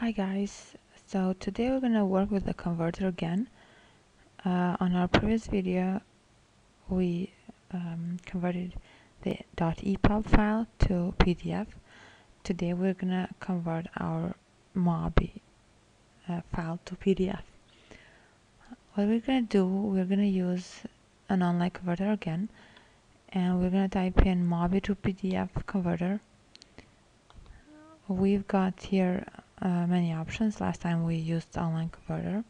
Hi guys, so today we're gonna work with the converter again. Uh, on our previous video we um, converted the .epub file to PDF. Today we're gonna convert our MOBI uh, file to PDF. What we're gonna do, we're gonna use an online converter again and we're gonna type in MOBI to PDF converter. We've got here uh, many options. Last time we used online converter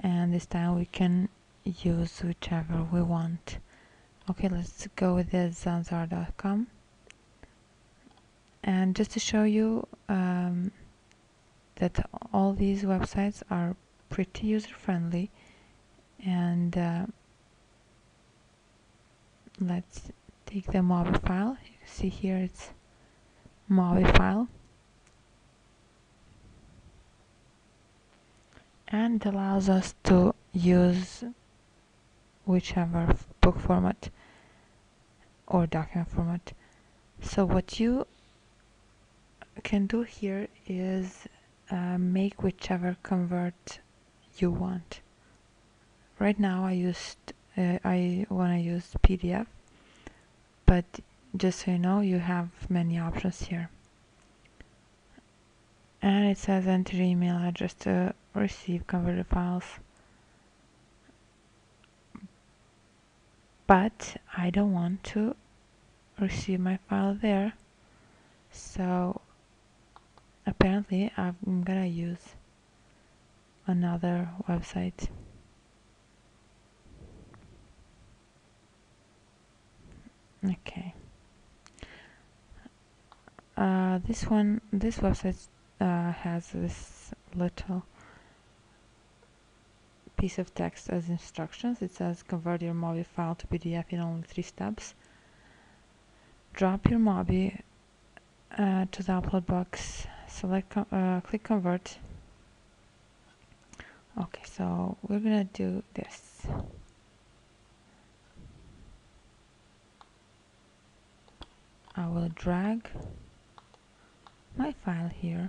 and this time we can use whichever we want. Okay, let's go with the zamzar.com and just to show you um, that all these websites are pretty user friendly and uh, let's take the MOBI file. You see here it's MOBI file and allows us to use whichever book format or document format. So what you can do here is uh, make whichever convert you want. Right now I used uh, I want to use PDF but just so you know you have many options here and it says enter email address to receive converted files. But I don't want to receive my file there. So apparently I'm gonna use another website. Okay. Uh, this one this website uh, has this little piece of text as instructions. It says convert your MOBI file to PDF in only three steps. Drop your MOBI uh, to the upload box. Select, uh, click convert. Okay, so we're gonna do this. I will drag my file here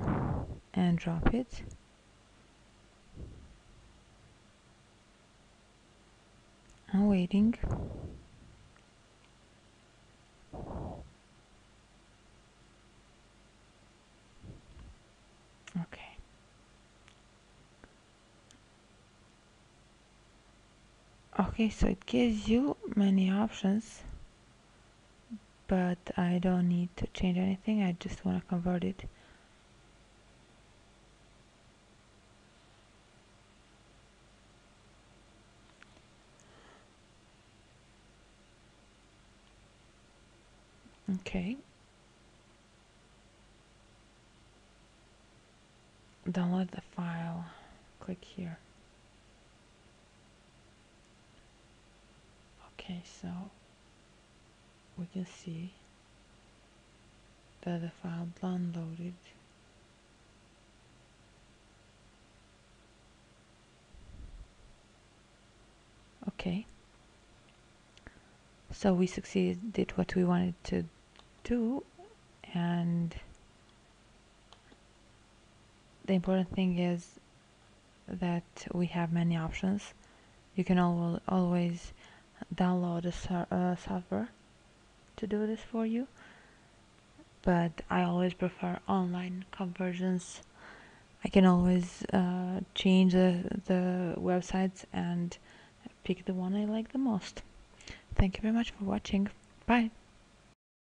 and drop it. I'm waiting. Okay. Okay so it gives you many options but I don't need to change anything I just want to convert it. Okay. Download the file. Click here. Okay so can see that the file downloaded okay. So we succeeded did what we wanted to do and the important thing is that we have many options. You can al always download a uh, server to do this for you. But I always prefer online conversions. I can always uh, change the, the websites and pick the one I like the most. Thank you very much for watching. Bye